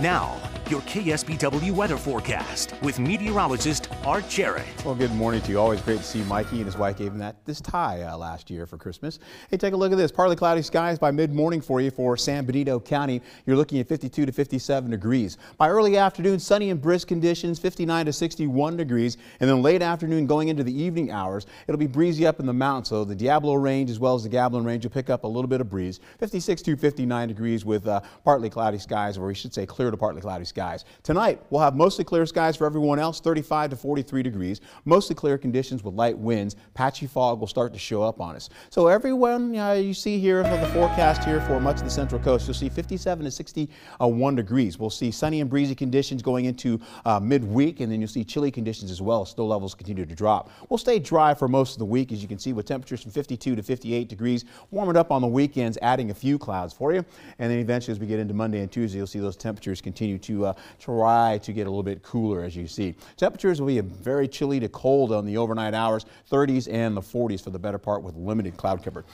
Now, your KSBW weather forecast with meteorologist Art Jarrett. Well, good morning to you. Always great to see Mikey and his wife gave him that this tie uh, last year for Christmas. Hey, take a look at this. Partly cloudy skies by mid-morning for you for San Benito County. You're looking at 52 to 57 degrees. By early afternoon, sunny and brisk conditions, 59 to 61 degrees. And then late afternoon going into the evening hours, it'll be breezy up in the mountains. So the Diablo Range as well as the Gabilan Range will pick up a little bit of breeze. 56 to 59 degrees with uh, partly cloudy skies, or we should say clear to partly cloudy skies. Guys, tonight, we'll have mostly clear skies for everyone else, 35 to 43 degrees. Mostly clear conditions with light winds. Patchy fog will start to show up on us. So everyone uh, you see here on the forecast here for much of the central coast, you'll see 57 to 61 degrees. We'll see sunny and breezy conditions going into uh, midweek, and then you'll see chilly conditions as well. Snow levels continue to drop. We'll stay dry for most of the week, as you can see, with temperatures from 52 to 58 degrees. Warm it up on the weekends, adding a few clouds for you. And then eventually, as we get into Monday and Tuesday, you'll see those temperatures continue to uh, try to get a little bit cooler, as you see. Temperatures will be very chilly to cold on the overnight hours, 30s and the 40s for the better part with limited cloud cover.